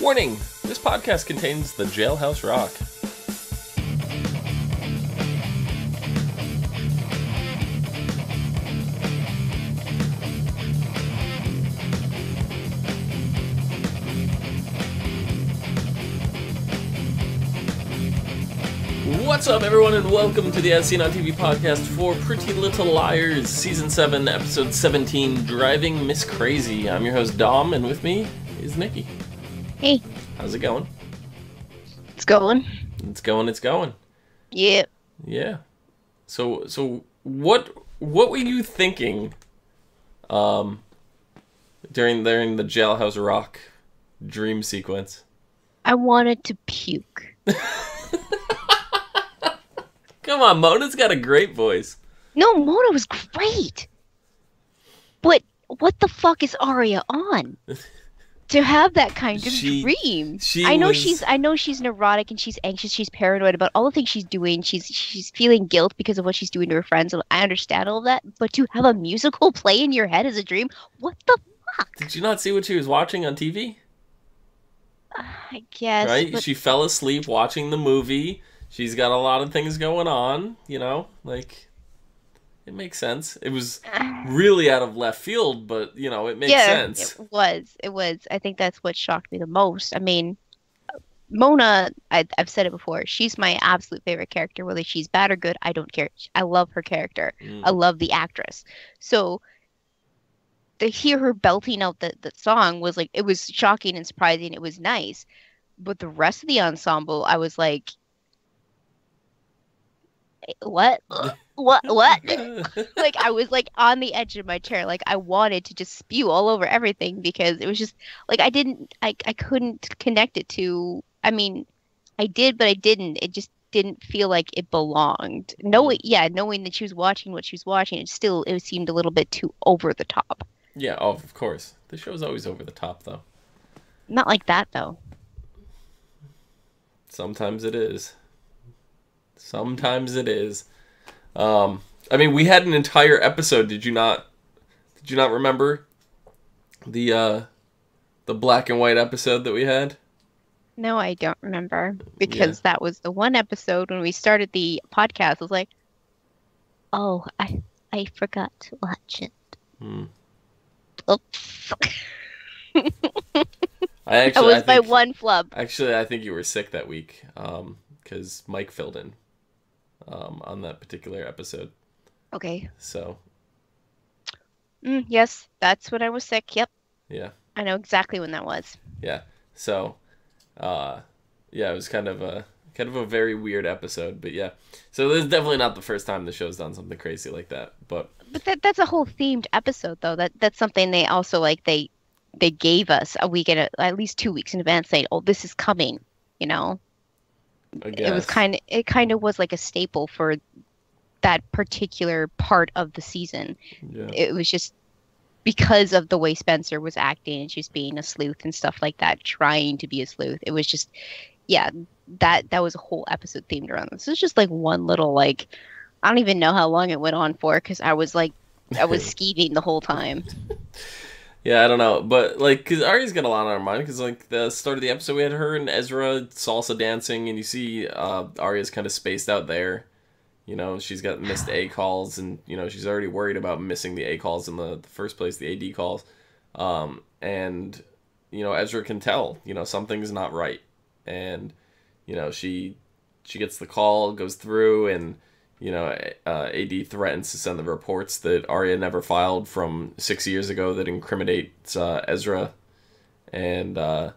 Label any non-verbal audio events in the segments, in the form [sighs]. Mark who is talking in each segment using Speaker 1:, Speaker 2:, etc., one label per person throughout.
Speaker 1: Warning! This podcast contains the Jailhouse Rock. What's up, everyone, and welcome to the As Seen on TV podcast for Pretty Little Liars, Season 7, Episode 17 Driving Miss Crazy. I'm your host, Dom, and with me is Nikki.
Speaker 2: Hey,
Speaker 1: How's it going?
Speaker 2: it's going.
Speaker 1: It's going, it's going.
Speaker 2: Yeah.
Speaker 1: Yeah. So so what what were you thinking um during during the Jailhouse Rock dream sequence?
Speaker 2: I wanted to puke. [laughs]
Speaker 1: Come on, Mona's got a great voice.
Speaker 2: No, Mona was great. But what the fuck is Aria on? [laughs] to have that kind of
Speaker 1: She-
Speaker 2: dream.
Speaker 1: she
Speaker 2: I know
Speaker 1: was-
Speaker 2: she's I know she's neurotic and she's anxious, she's paranoid about all the things she's doing. She's she's feeling guilt because of what she's doing to her friends. and I understand all of that, but to have a musical [laughs] play in your head as a dream, what the fuck?
Speaker 1: Did you not see what she was watching on TV?
Speaker 2: Uh, I guess
Speaker 1: right?
Speaker 2: but-
Speaker 1: She fell asleep watching the movie. She's got a lot of things going on, you know? Like it makes sense. It was really out of left field, but you know, it makes
Speaker 2: yeah,
Speaker 1: sense.
Speaker 2: It was. It was. I think that's what shocked me the most. I mean, Mona, I, I've said it before. She's my absolute favorite character. Whether she's bad or good, I don't care. I love her character.
Speaker 1: Mm.
Speaker 2: I love the actress. So to hear her belting out the, the song was like it was shocking and surprising. It was nice, but the rest of the ensemble, I was like, "Eh, [laughs] what, what, what? [laughs] like I was like on the edge of my chair. Like I wanted to just spew all over everything because it was just like I didn't I, I couldn't connect it to I mean I did but I didn't. It just didn't feel like it belonged. Knowing mm. yeah, knowing that she was watching what she was watching, it still it seemed a little bit too over the top.
Speaker 1: yeah, oh, of course. The show's always over the top though.
Speaker 2: Not like that though.
Speaker 1: Sometimes it is. Sometimes it is. Um, I mean, we had an entire episode. Did you not? Did you not remember the uh, the black and white episode that we had?
Speaker 2: No, I don't remember because that was the one episode when we started the podcast. I was like, "Oh, I I forgot to watch it."
Speaker 1: Hmm.
Speaker 2: Oops.
Speaker 1: I [laughs]
Speaker 2: That
Speaker 1: actually,
Speaker 2: was
Speaker 1: I
Speaker 2: my
Speaker 1: think,
Speaker 2: one flub.
Speaker 1: actually, I think you were sick that week because Mike filled in um, on that particular episode.
Speaker 2: Okay.
Speaker 1: So
Speaker 2: Mm, yes, that's when I was sick. Yep.
Speaker 1: yeah,
Speaker 2: I know exactly when that was.
Speaker 1: yeah. So uh, yeah, it was kind of a kind of a very weird episode, but yeah. So this is definitely not the first time the show's done something crazy like that, but.
Speaker 2: But that that's a whole themed episode though. That that's something they also like they they gave us a week in a, at least two weeks in advance saying, "Oh, this is coming." You know. It was kind of it kind of was like a staple for that particular part of the season.
Speaker 1: yeah.
Speaker 2: It was just because of the way Spencer was acting and she was being a sleuth and stuff like that, trying to be a sleuth. It was just yeah, that that was a whole episode themed around this. This is just like one little like I don't even know how long it went on for because I was like I was [laughs] skeeving the whole time. [laughs]
Speaker 1: yeah, I don't know, but like, cause Aria's got a lot on her mind. Cause like the start of the episode, we had her and Ezra salsa dancing, and you see uh, Aria's kind of spaced out there. You know, she's got missed A calls, and you know she's already worried about missing the A calls in the, the first place, the AD calls. Um, and you know, Ezra can tell, you know, something's not right, and you know she she gets the call, goes through, and you know, uh, AD threatens to send the reports that Aria never filed from six years ago that incriminates uh, Ezra, and uh,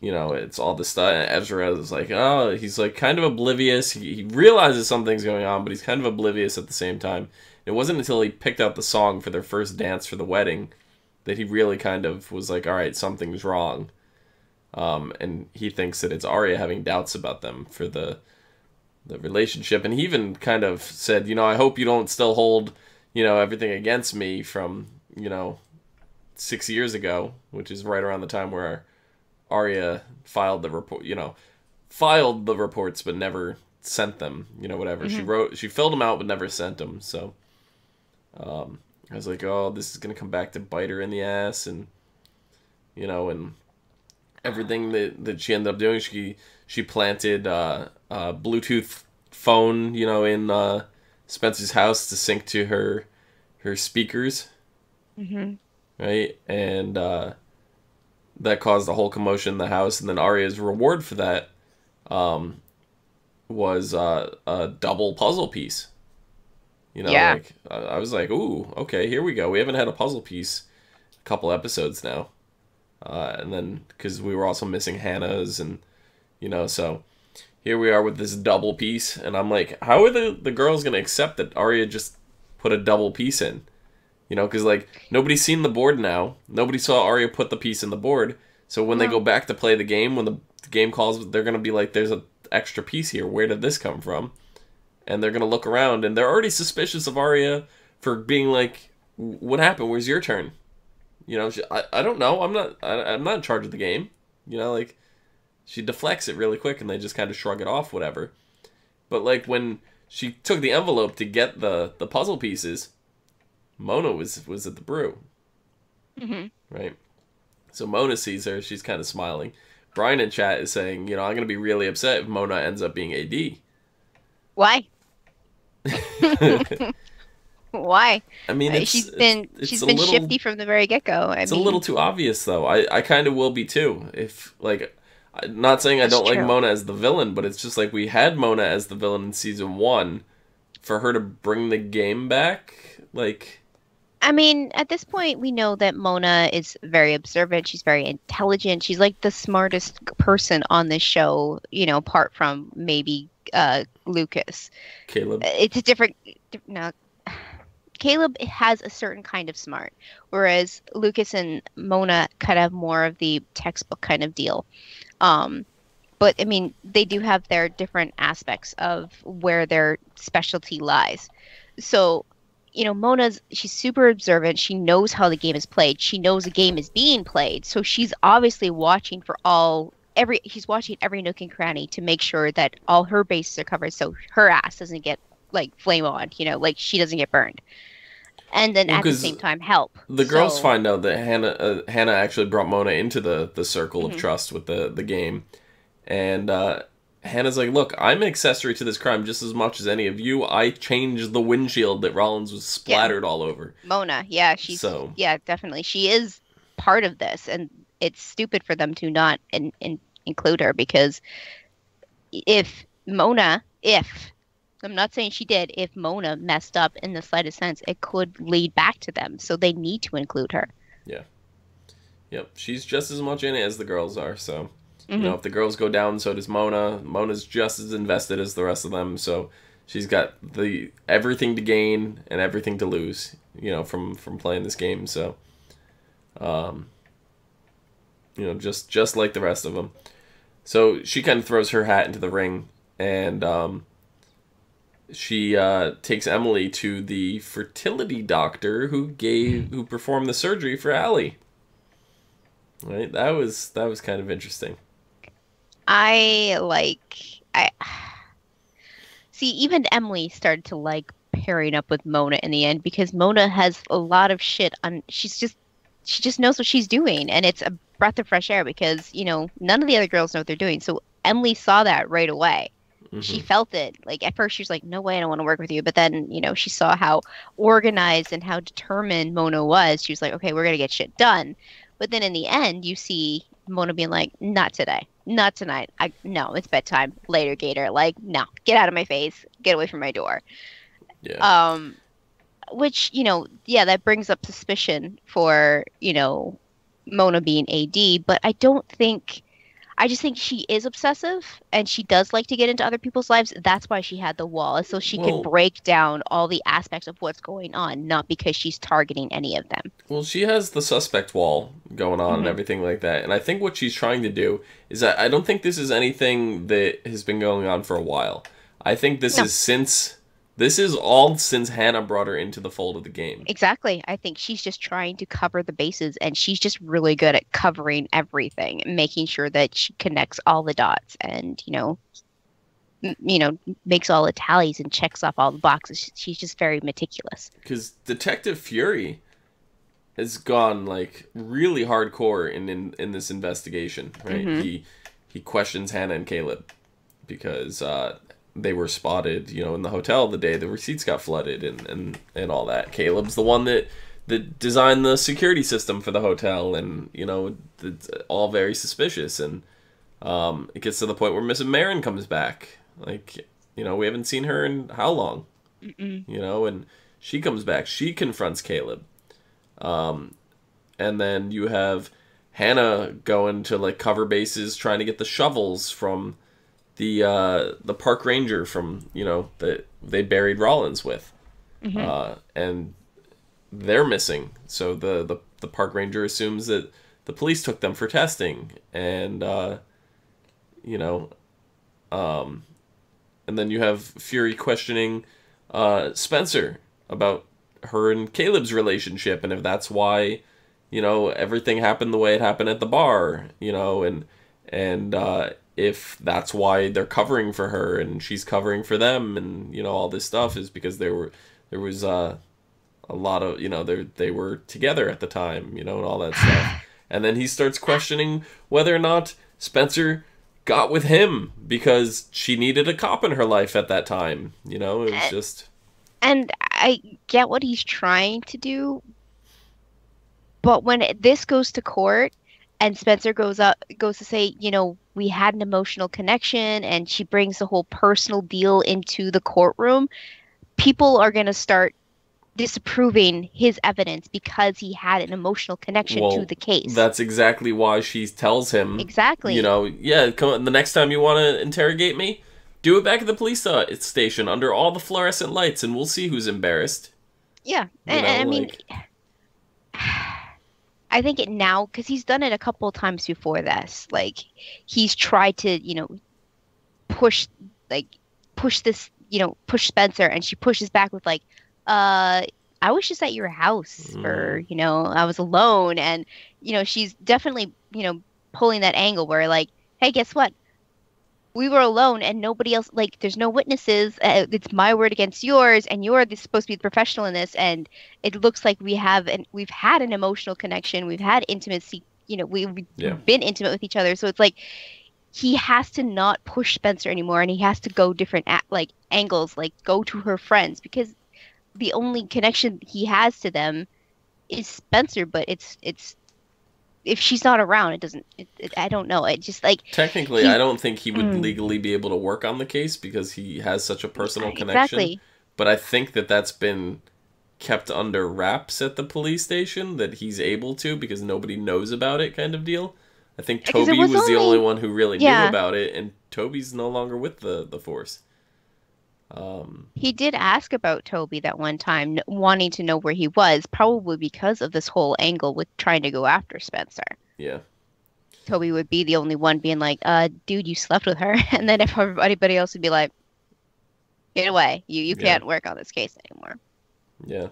Speaker 1: you know, it's all this stuff. And Ezra is like, oh, he's like kind of oblivious. He, he realizes something's going on, but he's kind of oblivious at the same time. It wasn't until he picked out the song for their first dance for the wedding that he really kind of was like, all right, something's wrong. Um, and he thinks that it's Aria having doubts about them for the the relationship, and he even kind of said, you know, I hope you don't still hold, you know, everything against me from, you know, six years ago, which is right around the time where Aria filed the report, you know, filed the reports but never sent them, you know, whatever. She wrote, she filled them out but never sent them. So, um, I was like, oh, this is gonna come back to bite her in the ass, and you know, and everything that, that she ended up doing. She she planted uh, a Bluetooth phone, you know, in uh, Spencer's house to sync to her her speakers.
Speaker 2: Mm-hmm.
Speaker 1: Right, and uh, that caused a whole commotion in the house. And then Aria's reward for that um, was uh, a double puzzle piece. You know,
Speaker 2: Yeah.
Speaker 1: like I I was like, "Ooh, okay, here we go." We haven't had a puzzle piece a couple episodes now, uh, and then because we were also missing Hannah's, and you know, so here we are with this double piece, and I'm like, how are the the girls gonna accept that Aria just put a double piece in? You know, because like nobody's seen the board now. Nobody saw Aria put the piece in the board. So when they go back to play the game, when the, the game calls, they're gonna be like, "There's a extra piece here. Where did this come from?" And they're gonna look around, and they're already suspicious of Aria for being like, "What happened? Where's your turn?" You know, she, I, I don't know. I'm not I, I'm not in charge of the game. You know, like she deflects it really quick, and they just kind of shrug it off, whatever. But like when she took the envelope to get the the puzzle pieces, Mona was was at the brew,
Speaker 2: Mm-hmm.
Speaker 1: right? So Mona sees her. She's kind of smiling. Brian in chat is saying, you know, I'm gonna be really upset if Mona ends up being AD.
Speaker 2: Why? [laughs] [laughs] Why?
Speaker 1: I mean,
Speaker 2: Uh,
Speaker 1: it's,
Speaker 2: she's been
Speaker 1: it's
Speaker 2: she's been
Speaker 1: little,
Speaker 2: shifty from the very get go.
Speaker 1: It's
Speaker 2: mean,
Speaker 1: a little too obvious, though. I, I kind of will be too. If like, I'm not saying I don't like. Mona as the villain, but it's just like we had Mona as the villain in season one. For her to bring the game back, like,
Speaker 2: I mean, at this point, we know that Mona is very observant. She's very intelligent. She's like the smartest person on this show, you know, apart from maybe uh, Lucas.
Speaker 1: Caleb.
Speaker 2: It's a different. No, Caleb has a certain kind of smart, whereas Lucas and Mona kind of have more of the textbook kind of deal. Um, but I mean, they do have their different aspects of where their specialty lies. So, you know, Mona's she's super observant. She knows how the game is played. She knows the game is being played. So she's obviously watching for all every she's watching every nook and cranny to make sure that all her bases are covered so her ass doesn't get like flame on, you know, like she doesn't get burned. And then
Speaker 1: Well,
Speaker 2: at the same time help.
Speaker 1: The girls find out that Hannah uh, Hannah actually brought Mona into the the circle
Speaker 2: Mhm.
Speaker 1: of trust with the the game, and uh, Hannah's like, "Look, I'm an accessory to this crime just as much as any of you. I changed the windshield that Rollins was splattered all over."
Speaker 2: Mona, yeah, she's
Speaker 1: So-
Speaker 2: yeah, definitely. She is part of this and it's stupid for them to not in, in, include her because if Mona, if I'm not saying she did, if Mona messed up in the slightest sense, it could lead back to them. So they need to include her. Yeah.
Speaker 1: Yep, she's just as much in it as the girls are. So you
Speaker 2: Mhm.
Speaker 1: know, if the girls go down, so does Mona. Mona's just as invested as the rest of them. So she's got the everything to gain and everything to lose. You know, from from playing this game. So, um, you know, just just like the rest of them. So she kind of throws her hat into the ring, and um, she uh, takes Emily to the fertility doctor who gave who performed the surgery for Allie. Right, that was that was kind of interesting.
Speaker 2: I like I [sighs] see even Emily started to like pairing up with Mona in the end because Mona has a lot of shit on she's just she just knows what she's doing and it's a breath of fresh air because, you know, none of the other girls know what they're doing. So Emily saw that right away. She
Speaker 1: Mhm.
Speaker 2: felt it. Like at first she was like, No way, I don't want to work with you. But then, you know, she saw how organized and how determined Mona was. She was like, Okay, we're gonna get shit done. But then in the end you see Mona being like, Not today. Not tonight. I no, it's bedtime. Later, Gator. Like, no, get out of my face. Get away from my door.
Speaker 1: Yeah.
Speaker 2: Um, which you know, yeah, that brings up suspicion for you know Mona being AD, but I don't think. I just think she is obsessive and she does like to get into other people's lives. That's why she had the wall, so she
Speaker 1: Well-
Speaker 2: could break down all the aspects of what's going on, not because she's targeting any of them.
Speaker 1: Well, she has the suspect wall going on and
Speaker 2: Mhm.
Speaker 1: everything like that. And I think what she's trying to do is that I don't think this is anything that has been going on for a while. I think this
Speaker 2: No.
Speaker 1: is since this is all since Hannah brought her into the fold of the game.
Speaker 2: Exactly. I think she's just trying to cover the bases and she's just really good at covering everything, making sure that she connects all the dots and, you know, you know, makes all the tallies and checks off all the boxes. She's just very meticulous.
Speaker 1: Because Detective Furey has gone like really hardcore in in, in this investigation. Right,
Speaker 2: Mhm.
Speaker 1: he he questions Hannah and Caleb because uh, they were spotted, you know, in the hotel the day the receipts got flooded and and and all that. Caleb's the one that that designed the security system for the hotel, and you know, it's all very suspicious. And um, it gets to the point where Mrs. Marin comes back. Like, you know, we haven't seen her in how long?
Speaker 2: Mm-mm.
Speaker 1: You know, and she comes back. She confronts Caleb. Um, and then you have Hannah going to like cover bases, trying to get the shovels from the uh, the park ranger from you know that they buried Rollins with,
Speaker 2: Mhm.
Speaker 1: uh, and they're missing. So the, the the park ranger assumes that the police took them for testing, and uh, you know, um, and then you have Furey questioning uh, Spencer about her and Caleb's relationship, and if that's why, you know, everything happened the way it happened at the bar, you know, and and uh, if that's why they're covering for her and she's covering for them, and you know, all this stuff is because there were there was uh, a lot of you know they they were together at the time, you know, and all that [sighs] stuff, and then he starts questioning whether or not Spencer got with him because she needed a cop in her life at that time. You know, it was
Speaker 2: Uh,
Speaker 1: just
Speaker 2: And I get what he's trying to do, but when this goes to court and Spencer goes up goes to say, you know, we had an emotional connection and she brings the whole personal deal into the courtroom, people are going to start disapproving his evidence because he had an emotional connection
Speaker 1: Well,
Speaker 2: to the case.
Speaker 1: that's exactly why she tells him,
Speaker 2: exactly.
Speaker 1: you know, yeah, come on, the next time you want to interrogate me, do it back at the police uh, station under all the fluorescent lights, and we'll see who's embarrassed.
Speaker 2: Yeah,
Speaker 1: You
Speaker 2: and,
Speaker 1: know,
Speaker 2: I mean,
Speaker 1: like- [sighs] [sighs]
Speaker 2: I think it now because he's done it a couple of times before this. Like he's tried to, you know, push like push this, you know, push Spencer, and she pushes back with like, uh. I was just at your house for,
Speaker 1: Mm.
Speaker 2: you know, I was alone. And, you know, she's definitely, you know, pulling that angle where, like, hey, guess what? We were alone and nobody else, like, there's no witnesses. Uh, it's my word against yours. And you're the, supposed to be the professional in this. And it looks like we have, and we've had an emotional connection. We've had intimacy. You know, we, we've
Speaker 1: Yeah.
Speaker 2: been intimate with each other. So it's like, he has to not push Spencer anymore and he has to go different, at, like, angles, like, go to her friends because the only connection he has to them is Spencer, but it's it's if she's not around, it doesn't. It, it, I don't know. It just like
Speaker 1: Technically,
Speaker 2: He-
Speaker 1: I don't think he would
Speaker 2: Mm.
Speaker 1: legally be able to work on the case because he has such a personal connection.
Speaker 2: exactly.
Speaker 1: But I think that that's been kept under wraps at the police station that he's able to because nobody knows about it, kind of deal. I think Toby
Speaker 2: was
Speaker 1: was, the
Speaker 2: only-
Speaker 1: only one who really
Speaker 2: Yeah.
Speaker 1: knew about it, and Toby's no longer with the the force. Um,
Speaker 2: He did ask about Toby that one time, wanting to know where he was, probably because of this whole angle with trying to go after Spencer.
Speaker 1: yeah,
Speaker 2: Toby would be the only one being like, "Uh, dude, you slept with her," [laughs] and then if everybody else would be like, "Get away! You you can't work on this case anymore."
Speaker 1: yeah.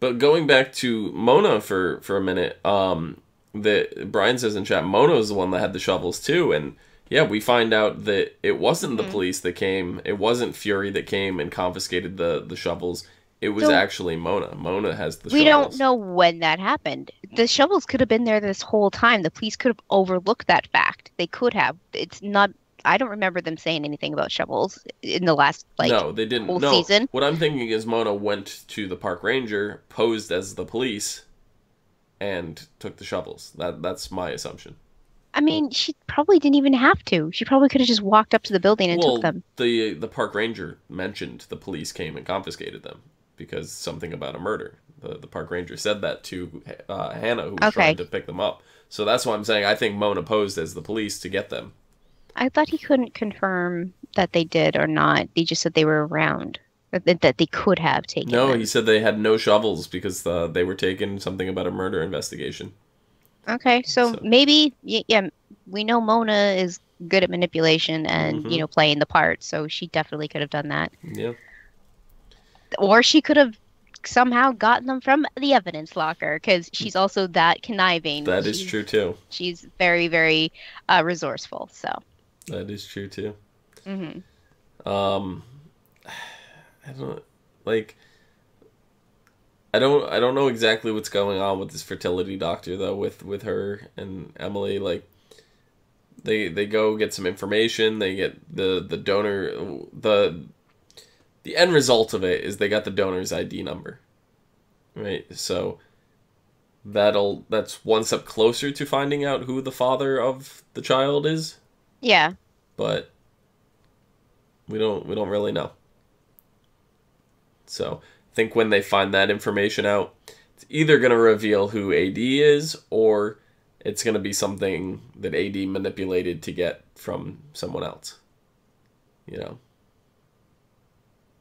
Speaker 1: But going back to Mona for for a minute, um, that Brian says in chat, Mona Mona's the one that had the shovels too, and yeah, we find out that it wasn't the
Speaker 2: Mhm.
Speaker 1: police that came, it wasn't Furey that came and confiscated the the shovels. It was
Speaker 2: So-
Speaker 1: actually Mona. Mona has the
Speaker 2: we
Speaker 1: shovels.
Speaker 2: don't know when that happened. The shovels could have been there this whole time. The police could have overlooked that fact. They could have. It's not. I don't remember them saying anything about shovels in the last like.
Speaker 1: no, they didn't.
Speaker 2: whole
Speaker 1: no,
Speaker 2: season.
Speaker 1: what I'm thinking is Mona went to the park ranger, posed as the police, and took the shovels. That that's my assumption.
Speaker 2: I mean, she probably didn't even have to. She probably could have just walked up to the building and
Speaker 1: well,
Speaker 2: took them.
Speaker 1: the the park ranger mentioned the police came and confiscated them because something about a murder. The the park ranger said that to uh, Hannah, who was
Speaker 2: Okay.
Speaker 1: trying to pick them up. So that's why I'm saying I think Mona posed as the police to get them.
Speaker 2: I thought he couldn't confirm that they did or not. They just said they were around. That, they could have taken
Speaker 1: No,
Speaker 2: them.
Speaker 1: he said they had no shovels because uh, they were taking something about a murder investigation.
Speaker 2: Okay, so,
Speaker 1: So-
Speaker 2: maybe yeah, we know Mona is good at manipulation and
Speaker 1: Mhm.
Speaker 2: you know playing the part, so she definitely could have done that.
Speaker 1: Yeah.
Speaker 2: Or she could have somehow gotten them from the evidence locker because she's also that conniving.
Speaker 1: That is
Speaker 2: She's-
Speaker 1: true too.
Speaker 2: She's very very uh, resourceful. So.
Speaker 1: That is true too.
Speaker 2: hmm
Speaker 1: Um, [sighs] I don't like. I don't I don't know exactly what's going on with this fertility doctor though with with her and Emily like they they go get some information they get the the donor the the end result of it is they got the donor's ID number right so that'll that's one step closer to finding out who the father of the child is
Speaker 2: Yeah.
Speaker 1: but we don't we don't really know. So I think when they find that information out, it's either gonna reveal who AD is or it's gonna be something that AD manipulated to get from someone else. You know.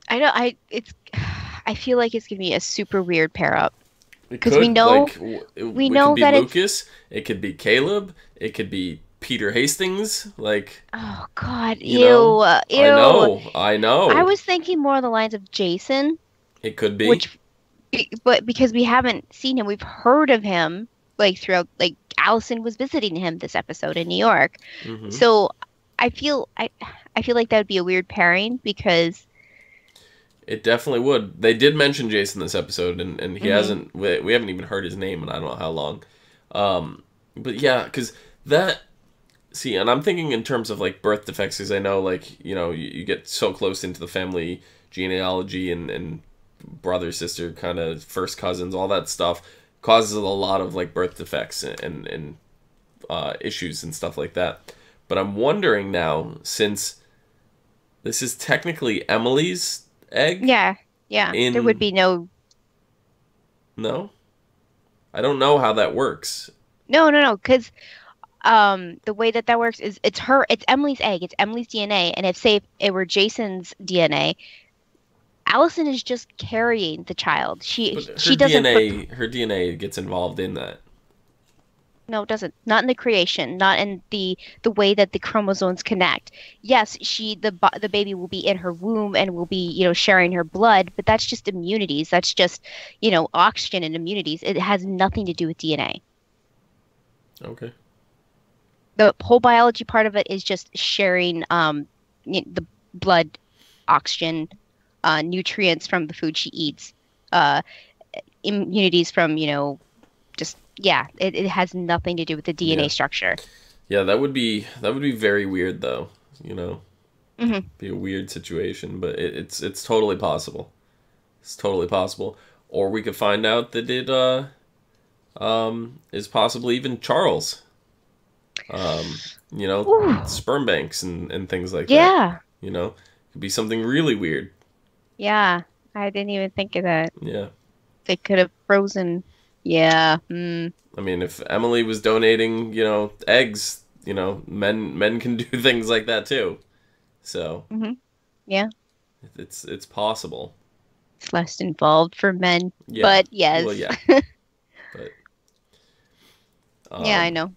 Speaker 2: I don't. I it's. I feel like it's gonna be a super weird pair up. Because we know-
Speaker 1: like, it,
Speaker 2: we
Speaker 1: it
Speaker 2: know
Speaker 1: could be
Speaker 2: that it's-
Speaker 1: Lucas, it could be Caleb, it could be Peter Hastings. Like
Speaker 2: Oh God!
Speaker 1: You
Speaker 2: Ew!
Speaker 1: know,
Speaker 2: ew!
Speaker 1: I know, I know.
Speaker 2: I was thinking more on the lines of Jason,
Speaker 1: It could be.
Speaker 2: which, but because we haven't seen him, we've heard of him like throughout. Like Alison was visiting him this episode in New York,
Speaker 1: Mhm.
Speaker 2: so I feel I I feel like that would be a weird pairing because
Speaker 1: It definitely would. They did mention Jason this episode, and, and he
Speaker 2: Mhm.
Speaker 1: hasn't. We, we haven't even heard his name, and I don't know how long. Um, but yeah, because that. See, and I'm thinking in terms of like birth defects, because I know like you know you, you get so close into the family genealogy and and brother sister kind of first cousins, all that stuff causes a lot of like birth defects and and, and uh, issues and stuff like that. But I'm wondering now since this is technically Emily's egg.
Speaker 2: yeah, yeah,
Speaker 1: in...
Speaker 2: there would be no
Speaker 1: No? I don't know how that works.
Speaker 2: no no no because um the way that that works is it's her it's Emily's egg it's Emily's DNA and if say it were Jason's DNA. Alison is just carrying the child. She
Speaker 1: But
Speaker 2: she doesn't put-
Speaker 1: DNA her DNA gets involved in that.
Speaker 2: No, it doesn't. Not in the creation, not in the the way that the chromosomes connect. Yes, she the the baby will be in her womb and will be, you know, sharing her blood, but that's just immunities. That's just, you know, oxygen and immunities. It has nothing to do with DNA.
Speaker 1: Okay.
Speaker 2: The whole biology part of it is just sharing um the blood, oxygen, uh, nutrients from the food she eats, uh, immunities from, you know, just yeah, it, it has nothing to do with the DNA
Speaker 1: Yeah.
Speaker 2: structure.
Speaker 1: Yeah, that would be that would be very weird though, you know.
Speaker 2: Mhm.
Speaker 1: Be a weird situation, but it, it's it's totally possible. It's totally possible. Or we could find out that it uh um is possibly even Charles. Um, you know,
Speaker 2: Ooh.
Speaker 1: sperm banks and, and things like that.
Speaker 2: Yeah,
Speaker 1: You know? Could be something really weird.
Speaker 2: Yeah. I didn't even think of that.
Speaker 1: Yeah.
Speaker 2: They could have frozen. Yeah. Mm.
Speaker 1: I mean, if Emily was donating, you know, eggs, you know, men men can [laughs] do things like that too. So
Speaker 2: Mhm. Yeah.
Speaker 1: it's it's possible.
Speaker 2: It's less involved for men,
Speaker 1: Yeah.
Speaker 2: but yes.
Speaker 1: Well, yeah. [laughs] but
Speaker 2: yeah, I
Speaker 1: um,
Speaker 2: know.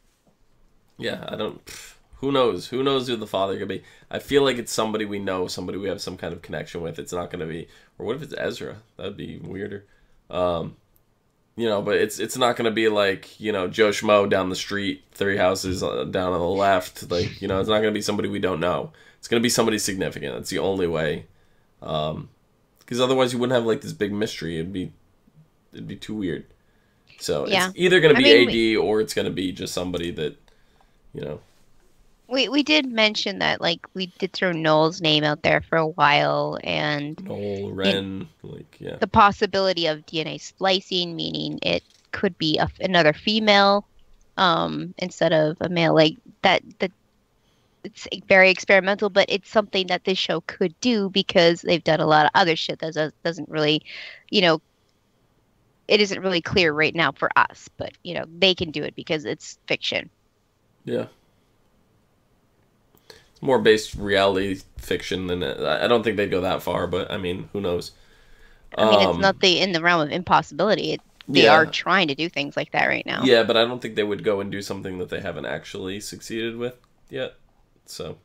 Speaker 1: Yeah, I don't. pff, Who knows? Who knows who the father could be? I feel like it's somebody we know, somebody we have some kind of connection with. It's not going to be, or what if it's Ezra? That'd be weirder. Um, you know, but it's it's not going to be like you know Joe Schmo down the street, three houses uh, down on the left. Like you know, it's not going to be somebody we don't know. It's going to be somebody significant. That's the only way. Um, because otherwise you wouldn't have like this big mystery. It'd be it'd be too weird. So
Speaker 2: Yeah.
Speaker 1: it's either going to be
Speaker 2: mean,
Speaker 1: AD or it's going to be just somebody that you know.
Speaker 2: We we did mention that like we did throw Noel's name out there for a while and
Speaker 1: Noel, Wren, like yeah,
Speaker 2: the possibility of DNA splicing, meaning it could be a, another female um, instead of a male. Like that, that it's very experimental, but it's something that this show could do because they've done a lot of other shit that does, doesn't really, you know, it isn't really clear right now for us. But you know, they can do it because it's fiction.
Speaker 1: yeah. It's more based reality fiction than I don't think they'd go that far, but I mean, who knows?
Speaker 2: I mean, it's
Speaker 1: Um,
Speaker 2: not the in the realm of impossibility. It, they
Speaker 1: Yeah.
Speaker 2: are trying to do things like that right now.
Speaker 1: Yeah, but I don't think they would go and do something that they haven't actually succeeded with yet. So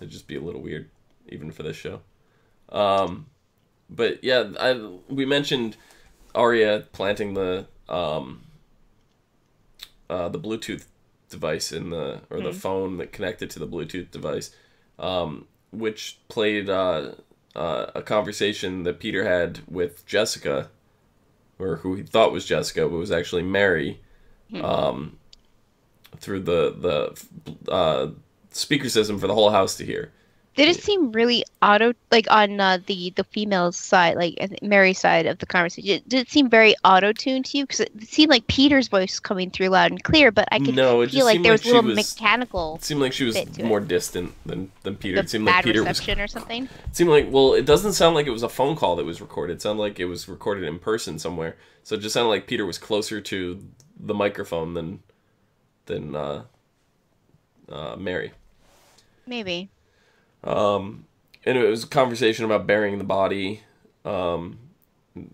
Speaker 1: it'd just be a little weird, even for this show. Um, but yeah, I we mentioned Aria planting the um, uh, the Bluetooth device in the or the
Speaker 2: Mhm.
Speaker 1: phone that connected to the Bluetooth device, um, which played uh, uh, a conversation that Peter had with Jessica or who he thought was Jessica, but was actually Mary,
Speaker 2: Hmm.
Speaker 1: um, through the the uh, speaker system for the whole house to hear.
Speaker 2: Did it seem really auto like on uh, the the female side, like Mary's side of the conversation? Did it seem very auto tuned to you? Because it seemed like Peter's voice coming through loud and clear, but I could
Speaker 1: No, it
Speaker 2: feel like there
Speaker 1: like
Speaker 2: was a little
Speaker 1: was-
Speaker 2: mechanical
Speaker 1: It seemed like she was
Speaker 2: to it.
Speaker 1: more distant than than Peter.
Speaker 2: the
Speaker 1: It seemed
Speaker 2: bad
Speaker 1: like Peter was
Speaker 2: reception or something.
Speaker 1: It seemed like well, it doesn't sound like it was a phone call that was recorded. It sounded like it was recorded in person somewhere. So it just sounded like Peter was closer to the microphone than than uh, uh, Mary.
Speaker 2: Maybe.
Speaker 1: Um, and it was a conversation about burying the body, um,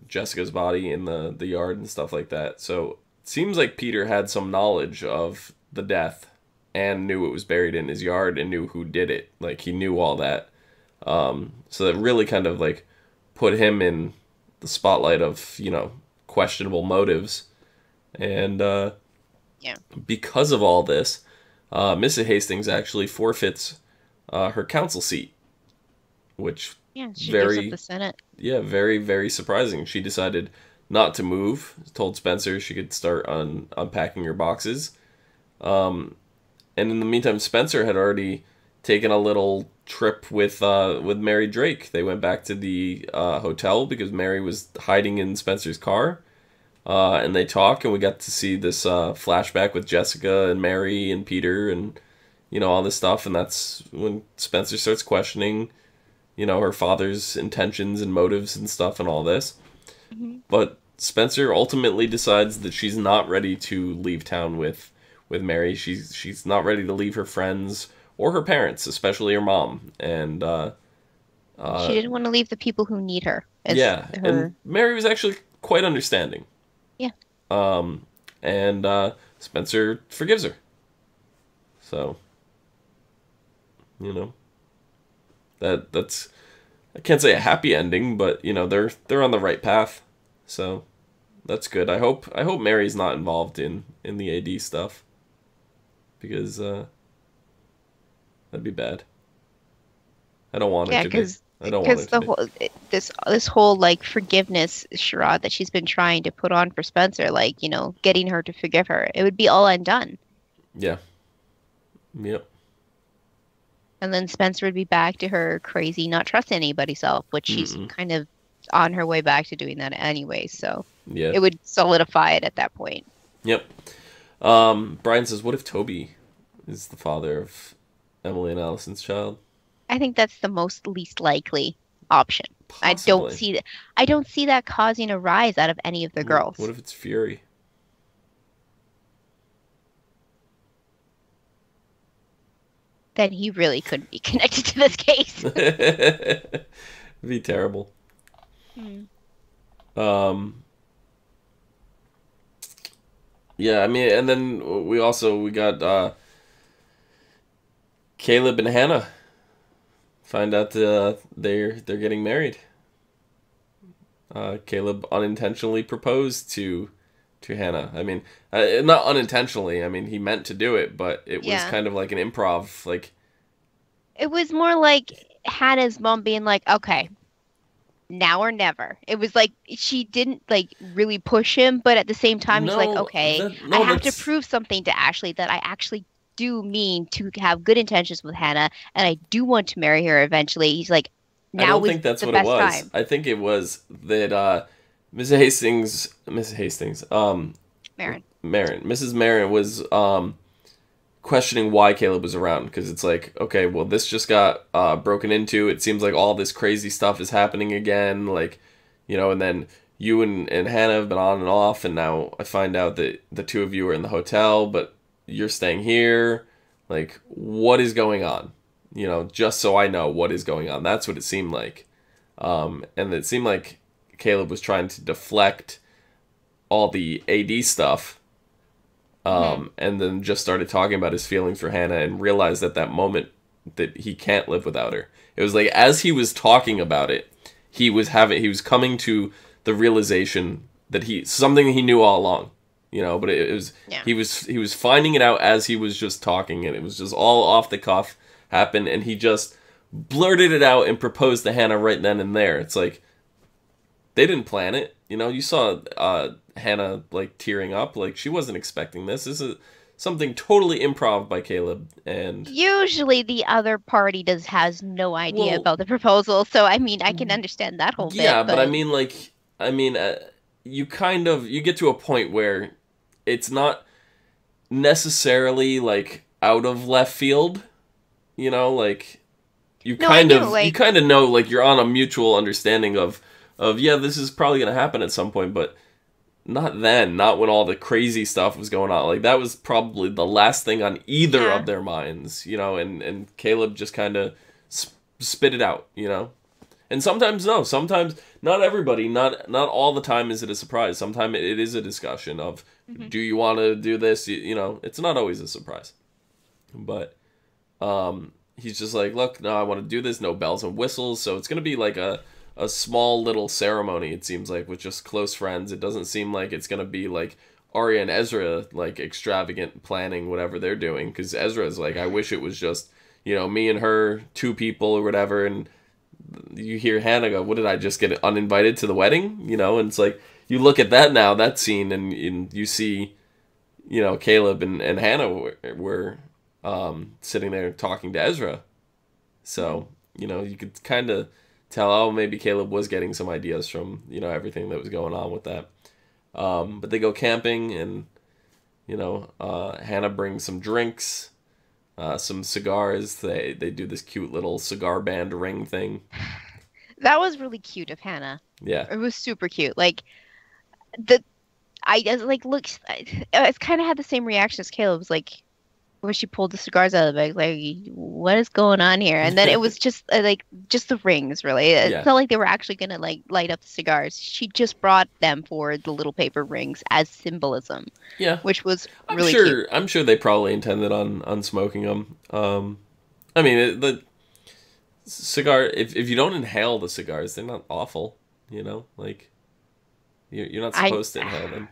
Speaker 1: Jessica's body in the the yard and stuff like that. So it seems like Peter had some knowledge of the death and knew it was buried in his yard and knew who did it. Like he knew all that. Um, so that really kind of like put him in the spotlight of you know questionable motives, and uh,
Speaker 2: Yeah.
Speaker 1: because of all this, uh, Mrs. Hastings actually forfeits uh, her council seat, which
Speaker 2: Yeah,
Speaker 1: Very-
Speaker 2: up the Senate.
Speaker 1: yeah, very very surprising. She decided not to move. Told Spencer she could start on unpacking her boxes. Um, and in the meantime, Spencer had already taken a little trip with uh, with Mary Drake. They went back to the uh, hotel because Mary was hiding in Spencer's car. Uh, and they talk, and we got to see this uh, flashback with Jessica and Mary and Peter, and you know all this stuff. And that's when Spencer starts questioning you know her father's intentions and motives and stuff and all this but spencer ultimately decides that she's not ready to leave town with with mary she's she's not ready to leave her friends or her parents especially her mom and uh
Speaker 2: she didn't want to leave the people who need her.
Speaker 1: yeah
Speaker 2: her-
Speaker 1: and mary was actually quite understanding
Speaker 2: Yeah.
Speaker 1: um and uh spencer forgives her so you know that that's I can't say a happy ending, but you know they're they're on the right path, so that's good. I hope I hope Mary's not involved in in the AD stuff because uh, that'd be bad. I don't want
Speaker 2: yeah,
Speaker 1: it to be.
Speaker 2: because
Speaker 1: I don't want it
Speaker 2: the
Speaker 1: be.
Speaker 2: whole this this whole like forgiveness charade that she's been trying to put on for Spencer, like you know, getting her to forgive her, it would be all undone,
Speaker 1: Yeah. Yep.
Speaker 2: And then Spencer would be back to her crazy, not trust anybody self, which she's
Speaker 1: Mm-mm.
Speaker 2: kind of on her way back to doing that anyway. So
Speaker 1: Yeah.
Speaker 2: it would solidify it at that point.
Speaker 1: Yep. Um, Brian says, "What if Toby is the father of Emily and Alison's child?"
Speaker 2: I think that's the most least likely option. I don't see that. I don't see that causing a rise out of any of the girls.
Speaker 1: What if it's Furey?
Speaker 2: Then he really couldn't be [laughs] connected to this case. [laughs]
Speaker 1: Be terrible.
Speaker 2: Hmm.
Speaker 1: Um. Yeah, I mean, and then we also we got uh, Caleb and Hannah. Find out uh, they're they're getting married. Uh, Caleb unintentionally proposed to to Hannah. I mean, uh, not unintentionally. I mean, he meant to do it, but it was
Speaker 2: Yeah.
Speaker 1: kind of like an improv. Like,
Speaker 2: It was more like Hannah's mom being like, "Okay, now or never." It was like she didn't like really push him, but at the same time, he's like, "Okay,
Speaker 1: that-
Speaker 2: I
Speaker 1: no,
Speaker 2: have to prove something to Ashley that I actually do mean to have good intentions with Hannah, and I do want to marry her eventually." He's like, "Now
Speaker 1: I don't think that's what it was.
Speaker 2: time."
Speaker 1: I think it was that uh, Mrs. Hastings, Mrs. Hastings, um,
Speaker 2: Marin.
Speaker 1: Marin, Mrs. Marin was um, questioning why Caleb was around because it's like, okay, well, this just got uh, broken into. It seems like all this crazy stuff is happening again. Like, you know, and then you and, and Hannah have been on and off, and now I find out that the two of you are in the hotel, but you're staying here. Like, what is going on? You know, just so I know what is going on. That's what it seemed like. Um, and it seemed like Caleb was trying to deflect all the AD stuff um, and then just started talking about his feelings for Hannah and realized at that moment that he can't live without her. It was like as he was talking about it, he was having he was coming to the realization that he something he knew all along, you know. But it, it was
Speaker 2: Yeah.
Speaker 1: he was he was finding it out as he was just talking, and it was just all off the cuff happened, and he just blurted it out and proposed to Hannah right then and there. It's like they didn't plan it. You know, you saw uh, Hannah like tearing up, like she wasn't expecting this. This is something totally improv by Caleb, and
Speaker 2: Usually the other party does has no idea
Speaker 1: Well-
Speaker 2: about the proposal, so I mean I can understand that whole bit.
Speaker 1: yeah, but, I mean, like, I mean, uh, you kind of you get to a point where it's not necessarily like out of left field. You know, like you
Speaker 2: No,
Speaker 1: kind of you kind of know like you're on a mutual understanding of of yeah, this is probably gonna happen at some point, but not then, not when all the crazy stuff was going on. Like that was probably the last thing on either
Speaker 2: Yeah.
Speaker 1: of their minds, you know. And and Caleb just kind of sp- spit it out, you know. And sometimes no, sometimes not everybody, not not all the time is it a surprise. Sometimes it, is a discussion of do you want to do this, you, you know. It's not always a surprise. But um he's just like, "Look, no, I want to do this, no bells and whistles." So it's going to be like a a small little ceremony it seems like with just close friends. It doesn't seem like it's going to be like Aria and Ezra like extravagant planning whatever they're doing cuz Ezra is like, "I wish it was just, you know, me and her, two people or whatever." And you hear Hannah go, "What did I just get uninvited to the wedding?" You know, and it's like you look at that now, that scene, and, and you see, you know, Caleb and, and Hannah were, were um, sitting there talking to Ezra. So you know, you could kind of tell, oh, maybe Caleb was getting some ideas from you know everything that was going on with that. Um, but they go camping, and you know, uh, Hannah brings some drinks. Uh, some cigars. They they do this cute little cigar band ring thing.
Speaker 2: that was really cute of Hannah.
Speaker 1: Yeah,
Speaker 2: It was super cute. Like the I just like looks I, I kind of had the same reaction as Caleb was like when she pulled the cigars out of the bag like what is going on here and then it was [laughs] just uh, like just the rings really it
Speaker 1: Yeah.
Speaker 2: felt like they were actually gonna like light up the cigars she just brought them for the little paper rings as symbolism
Speaker 1: yeah.
Speaker 2: which was
Speaker 1: I'm
Speaker 2: really
Speaker 1: sure.
Speaker 2: cute
Speaker 1: I'm sure they probably intended on on smoking them. Um, I mean, it, the cigar. If if you don't inhale the cigars, they're not awful. You know, like you're you're not
Speaker 2: I-
Speaker 1: supposed to inhale them.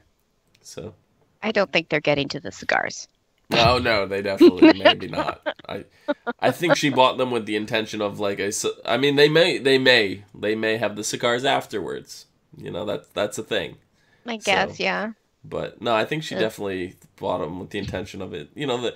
Speaker 1: So
Speaker 2: I don't think they're getting to the cigars
Speaker 1: no, no, they definitely maybe not. I I think she bought them with the intention of like a. I mean, they may they may they may have the cigars afterwards. You know that that's a thing.
Speaker 2: I guess
Speaker 1: So-
Speaker 2: yeah
Speaker 1: But no, I think she
Speaker 2: Yeah.
Speaker 1: definitely bought them with the intention of it. You know, the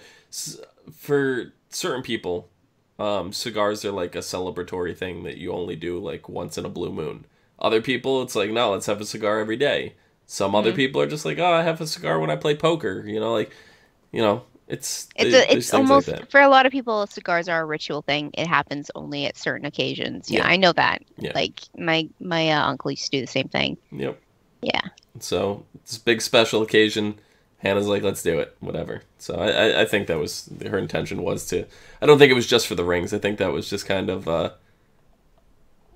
Speaker 1: for certain people, um, cigars are like a celebratory thing that you only do like once in a blue moon. Other people, it's like no, let's have a cigar every day. Some other
Speaker 2: Mhm.
Speaker 1: people are just like, oh, I have a cigar when I play poker. You know, like, you know, it's
Speaker 2: It's a, it's almost
Speaker 1: like
Speaker 2: for a lot of people cigars are a ritual thing. It happens only at certain occasions. Yeah,
Speaker 1: Yeah.
Speaker 2: I know that.
Speaker 1: Yeah.
Speaker 2: Like my my uh, uncle used to do the same thing.
Speaker 1: Yep.
Speaker 2: Yeah.
Speaker 1: So it's a big special occasion. Hannah's like, let's do it, whatever. So I, I, I think that was her intention was to. I don't think it was just for the rings. I think that was just kind of. Uh,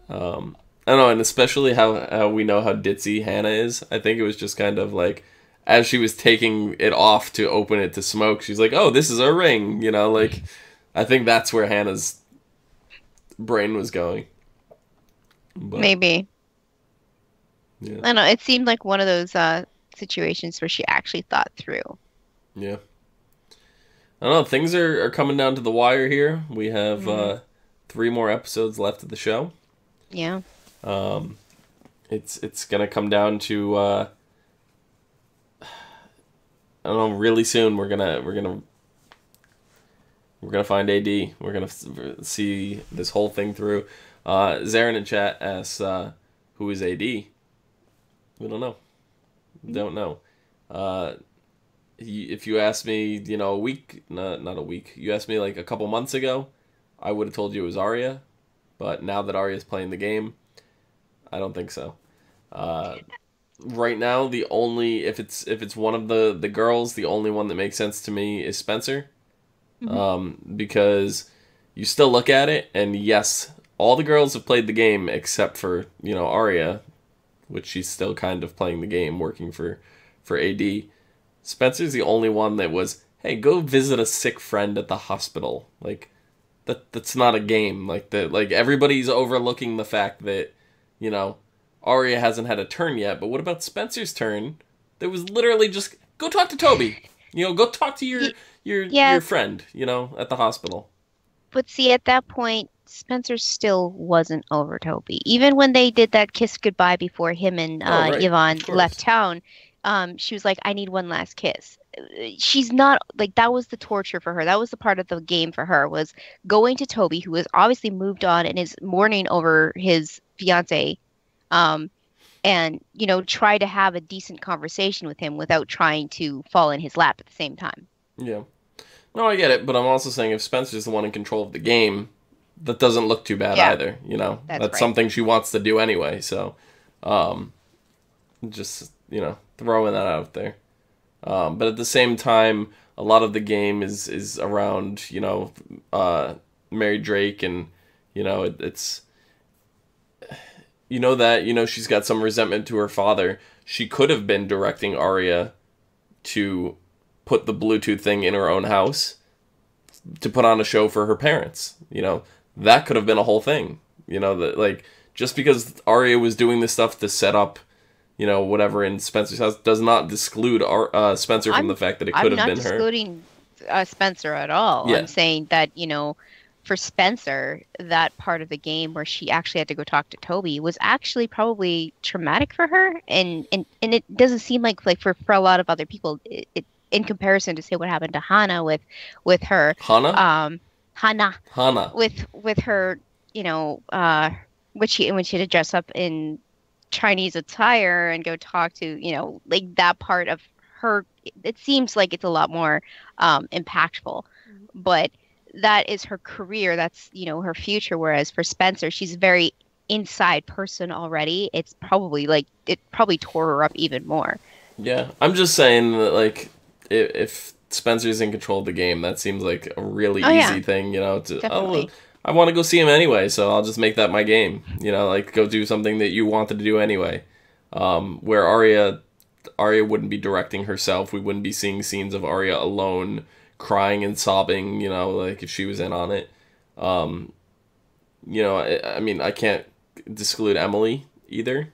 Speaker 1: um, I don't know, and especially how how we know how ditzy Hannah is. I think it was just kind of like, as she was taking it off to open it to smoke, she's like, "Oh, this is a ring," you know. Like, I think that's where Hannah's brain was going. But,
Speaker 2: Maybe.
Speaker 1: Yeah.
Speaker 2: I don't know. It seemed like one of those uh, situations where she actually thought through.
Speaker 1: Yeah. I don't know. Things are, are coming down to the wire here. We have
Speaker 2: Mhm.
Speaker 1: uh, three more episodes left of the show.
Speaker 2: Yeah.
Speaker 1: Um, it's it's gonna come down to uh, don't know. Really soon, we're gonna we're gonna we're gonna find AD. We're gonna see this whole thing through. Uh, Zarin in chat asks, uh, "Who is AD?" We don't know. Don't know. Uh, if you asked me, you know, a week, not not a week. You asked me like a couple months ago, I would have told you it was Aria. But now that Aria's playing the game, I don't think so. Uh, right now, the only if it's if it's one of the the girls, the only one that makes sense to me is Spencer,
Speaker 2: Mhm.
Speaker 1: um, because you still look at it, and yes, all the girls have played the game except for you know Aria, which she's still kind of playing the game, working for for AD. Spencer's the only one that was, hey, go visit a sick friend at the hospital. Like that that's not a game. Like the like everybody's overlooking the fact that, you know, Aria hasn't had a turn yet, but what about Spencer's turn? There was literally just go talk to Toby. You know, go talk to your your
Speaker 2: yeah.
Speaker 1: your friend, you know, at the hospital.
Speaker 2: But see, at that point, Spencer still wasn't over Toby. Even when they did that kiss goodbye before him and
Speaker 1: Oh,
Speaker 2: uh,
Speaker 1: right,
Speaker 2: Yvonne left town, um, she was like, "I need one last kiss." She's not like that was the torture for her. That was the part of the game for her was going to Toby, who was obviously moved on and is mourning over his fiance, um, and you know try to have a decent conversation with him without trying to fall in his lap at the same time.
Speaker 1: Yeah. No, I get it, but I'm also saying if Spencer's the one in control of the game, that doesn't look too bad
Speaker 2: Yeah.
Speaker 1: either. You know,
Speaker 2: That's
Speaker 1: that's
Speaker 2: right.
Speaker 1: something she wants to do anyway. So, um, just you know, throwing that out there. Um, but at the same time, a lot of the game is is around you know, uh, Mary Drake, and you know, it, it's you know that you know she's got some resentment to her father. She could have been directing Aria to put the Bluetooth thing in her own house to put on a show for her parents. You know, that could have been a whole thing. You know, that like just because Aria was doing this stuff to set up, you know, whatever in Spencer's house does not exclude Ar- uh, Spencer from
Speaker 2: I'm-
Speaker 1: the fact that it
Speaker 2: I'm
Speaker 1: could have been her.
Speaker 2: I'm not excluding uh, Spencer at all.
Speaker 1: Yeah.
Speaker 2: I'm saying that you know, for Spencer, that part of the game where she actually had to go talk to Toby was actually probably traumatic for her, and and, and it doesn't seem like like for, for a lot of other people, it, it in comparison to say what happened to Hannah with with her,
Speaker 1: Hana,
Speaker 2: um, Hannah.
Speaker 1: Hana,
Speaker 2: with with her, you know, uh, when she when she had to dress up in Chinese attire and go talk to, you know, like that part of her. It seems like it's a lot more um, impactful, but that is her career. That's you know her future. Whereas for Spencer, she's a very inside person already. It's probably like it probably tore her up even more.
Speaker 1: Yeah, I'm just saying that like if, if Spencer's in control of the game, that seems like a really
Speaker 2: Oh,
Speaker 1: easy
Speaker 2: yeah.
Speaker 1: thing. You know, to
Speaker 2: Definitely.
Speaker 1: oh, I want to go see him anyway, so I'll just make that my game. You know, like go do something that you wanted to do anyway. Um, where Aria, Aria wouldn't be directing herself. We wouldn't be seeing scenes of Aria alone, crying and sobbing. You know, like if she was in on it. Um, you know, I, I mean, I can't disclude Emily either.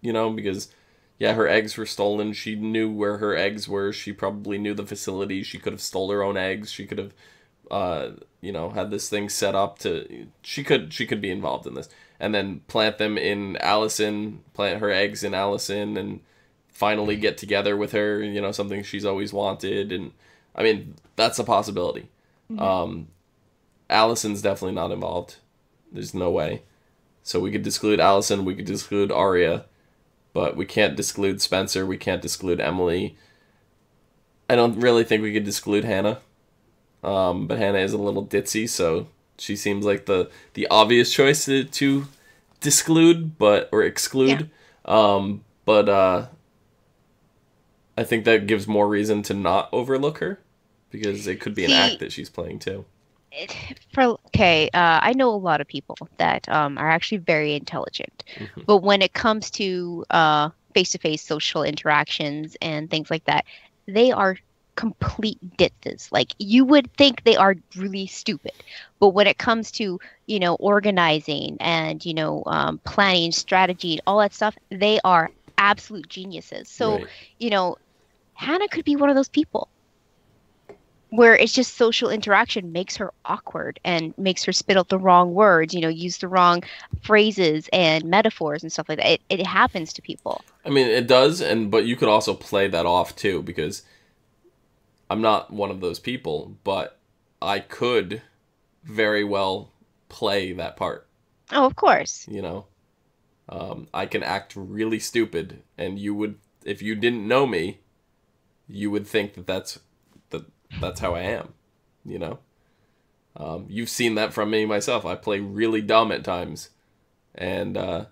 Speaker 1: You know, because yeah, her eggs were stolen. She knew where her eggs were. She probably knew the facility. She could have stole her own eggs. She could have, uh, you know, had this thing set up to. She could. She could be involved in this, and then plant them in Alison. Plant her eggs in Alison, and finally get together with her. You know, something she's always wanted, and I mean that's a possibility. Um, Alison's definitely not involved. There's no way. So we could disclude Alison. We could disclude Aria, but we can't disclude Spencer. We can't disclude Emily. I don't really think we could disclude Hannah. Um, but Hannah is a little ditzy, so she seems like the the obvious choice to, to disclude, but or exclude. Um, but uh, I think that gives more reason to not overlook her because it could be an
Speaker 2: See-
Speaker 1: act that she's playing too.
Speaker 2: it, for okay, uh, I know a lot of people that um, are actually very intelligent,
Speaker 1: Mhm.
Speaker 2: but when it comes to uh, face-to-face social interactions and things like that, they are complete ditzes. Like you would think they are really stupid, but when it comes to you know organizing and you know um, planning, strategy, all that stuff, they are absolute geniuses. So
Speaker 1: Right.
Speaker 2: you know, Hannah could be one of those people where it's just social interaction makes her awkward and makes her spit out the wrong words, you know, use the wrong phrases and metaphors and stuff like that. It, it happens to people.
Speaker 1: I mean, it does, and but you could also play that off too because I'm not one of those people, but I could very well play that part.
Speaker 2: Oh, of course.
Speaker 1: You know, um, I can act really stupid, and you would, if you didn't know me, you would think that that's that that's how I am. You know, um, you've seen that from me myself. I play really dumb at times, and uh,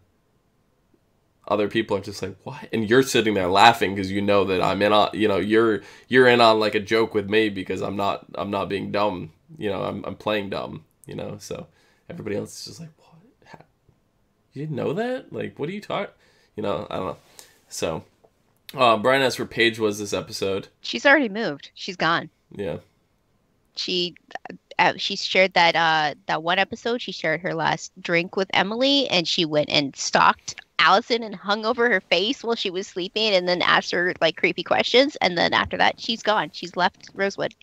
Speaker 1: other people are just like, "What?" And you're sitting there laughing because you know that I'm in on. You know, you're you're in on like a joke with me because I'm not I'm not being dumb. You know, I'm I'm playing dumb. You know, so everybody else is just like, "What? Ha- You didn't know that? Like, what are you talking?" You know, I don't know. So, uh, Brian asked where Paige was this episode.
Speaker 2: She's already moved. She's gone.
Speaker 1: Yeah.
Speaker 2: She uh, she shared that uh that one episode. She shared her last drink with Emily, and she went and stalked Alison and hung over her face while she was sleeping, and then asked her like creepy questions. And then after that, she's gone. She's left Rosewood.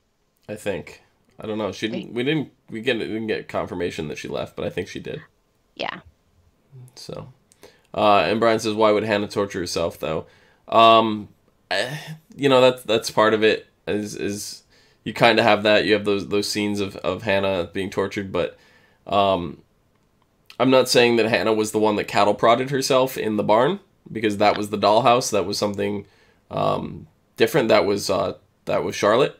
Speaker 1: I think. I don't know. She didn't. We didn't we get can get confirmation that she left, but I think she did.
Speaker 2: Yeah.
Speaker 1: So, uh, and Brian says, why would Hannah torture herself though? Um, eh, you know that's that's part of it. Is is you kind of have that. You have those those scenes of of Hannah being tortured, but um, I'm not saying that Hannah was the one that cattle prodded herself in the barn because that was the dollhouse. That was something um, different. That was uh, that was Charlotte,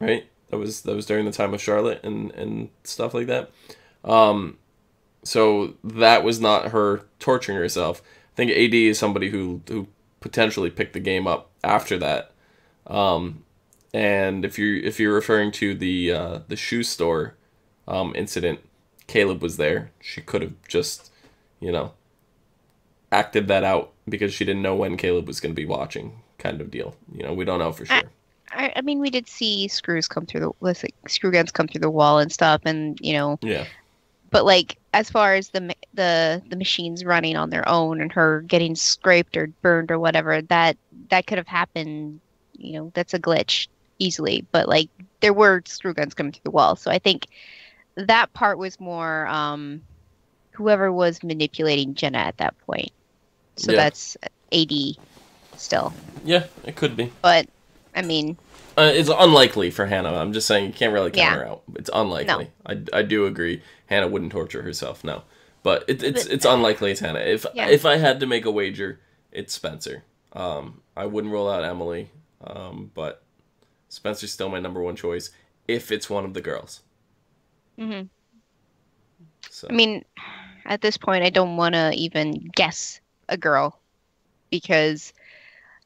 Speaker 1: right? That was that was during the time of Charlotte and and stuff like that. Um, so that was not her torturing herself. I think AD is somebody who who potentially picked the game up after that. Um, and if you if you're referring to the uh, the shoe store um, incident, Caleb was there. She could have just, you know, acted that out because she didn't know when Caleb was going to be watching, kind of deal. You know, we don't know for sure.
Speaker 2: I, I mean, we did see screws come through the with screw guns come through the wall and stuff, and you know,
Speaker 1: yeah.
Speaker 2: But like, as far as the the the machines running on their own and her getting scraped or burned or whatever, that that could have happened. You know, that's a glitch easily. But like, there were screw guns coming through the wall, so I think that part was more um, whoever was manipulating Jenna at that point. So
Speaker 1: Yeah.
Speaker 2: that's AD still.
Speaker 1: Yeah, it could be.
Speaker 2: But I mean,
Speaker 1: Uh, it's unlikely for Hannah. I'm just saying you can't really count
Speaker 2: Yeah.
Speaker 1: her out. It's unlikely. I, I do agree. Hannah wouldn't torture herself. No, but it, it's
Speaker 2: But-
Speaker 1: it's unlikely it's Hannah. If
Speaker 2: Yeah.
Speaker 1: if I had to make a wager, it's Spencer. Um, I wouldn't rule out Emily, um, but Spencer's still my number one choice if it's one of the girls.
Speaker 2: mhm.
Speaker 1: So
Speaker 2: I mean, at this point, I don't want to even guess a girl because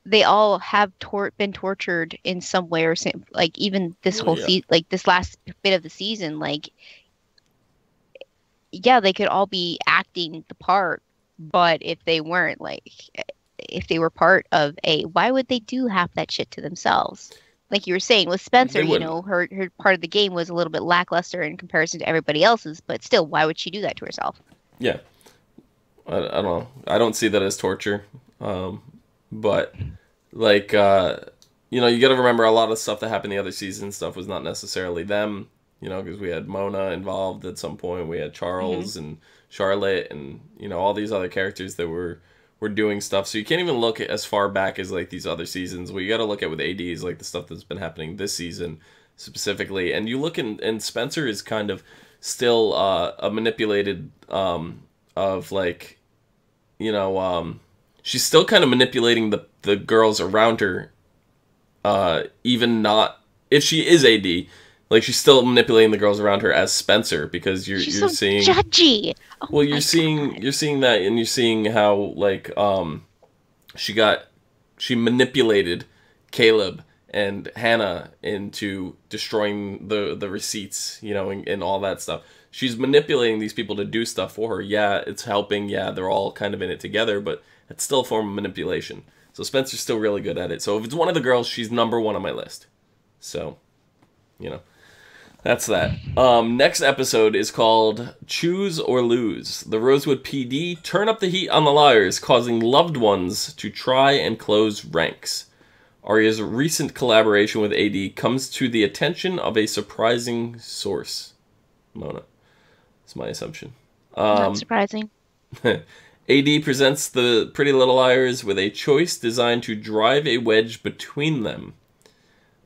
Speaker 2: they all have tor- been tortured in some way or some, like even this whole
Speaker 1: yeah.
Speaker 2: season, like this last bit of the season, like yeah, they could all be acting the part, but if they weren't, like if they were part of a, why would they do half that shit to themselves? Like you were saying with Spencer, you know, her her part of the game was a little bit lackluster in comparison to everybody else's, but still, why would she do that to herself?
Speaker 1: yeah, I, I don't know. I don't see that as torture. Um, but like uh, you know, you got to remember a lot of stuff that happened the other season stuff was not necessarily them. You know, because we had Mona involved at some point. We had Charles and Charlotte, and you know all these other characters that were were doing stuff. So you can't even look at as far back as like these other seasons. What you got to look at with AD is like the stuff that's been happening this season specifically. And you look in, and Spencer is kind of still uh, a manipulated um, of like, you know, um, she's still kind of manipulating the the girls around her. Uh, even not if she is AD, like she's still manipulating the girls around her as Spencer because you're
Speaker 2: She's
Speaker 1: you're
Speaker 2: so
Speaker 1: seeing
Speaker 2: judgy. Oh
Speaker 1: well you're seeing
Speaker 2: God.
Speaker 1: you're seeing that and you're seeing how like um she got she manipulated caleb and hannah into destroying the the receipts you know and, and all that stuff she's manipulating these people to do stuff for her yeah it's helping yeah they're all kind of in it together but it's still a form of manipulation so spencer's still really good at it so if it's one of the girls she's number one on my list so you know that's that. Um, next episode is called Choose or Lose. The Rosewood PD turn up the heat on the liars, causing loved ones to try and close ranks. Aria's recent collaboration with AD comes to the attention of a surprising source. Mona. That's my assumption.
Speaker 2: Not
Speaker 1: Um,
Speaker 2: surprising. [laughs]
Speaker 1: AD presents the Pretty Little Liars with a choice designed to drive a wedge between them.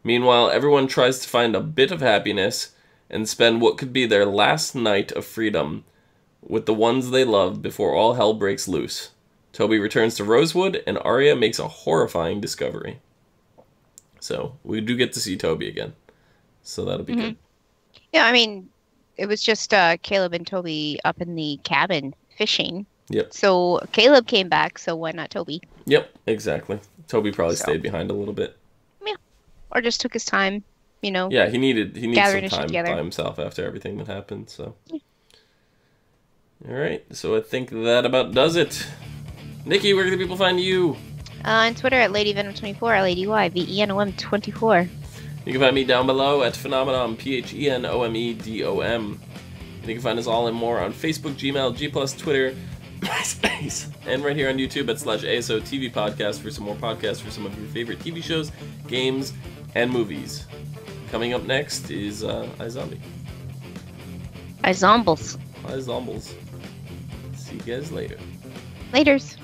Speaker 1: Meanwhile, everyone tries to find a bit of happiness and spend what could be their last night of freedom with the ones they love before all hell breaks loose. Toby returns to Rosewood, and Aria makes a horrifying discovery. So, we do get to see Toby again. So, that'll be good.
Speaker 2: Yeah, I mean, it was just uh, Caleb and Toby up in the cabin fishing.
Speaker 1: Yep.
Speaker 2: So Caleb came back, so why not Toby?
Speaker 1: Yep, exactly. Toby probably
Speaker 2: So.
Speaker 1: stayed behind a little bit. Yeah.
Speaker 2: Or just took his time, you know?
Speaker 1: Yeah, he needed he
Speaker 2: needed
Speaker 1: some time
Speaker 2: together.
Speaker 1: by himself after everything that happened. So, all right. So I think that about does it. Nikki, where can the people find you?
Speaker 2: Uh, on Twitter at LadyVenom24, L-A-D-Y, V-E-N-O-M 24.
Speaker 1: You can find me down below at PhenomeDom, P H E N O M E D O M. You can find us all and more on Facebook, Gmail, G Plus, Twitter, [laughs] and right here on YouTube at slash ASO TV Podcast for some more podcasts for some of your favorite TV shows, games, and movies. Coming up next is uh, iZombie.
Speaker 2: iZombles.
Speaker 1: iZombles. See you guys later.
Speaker 2: Laters.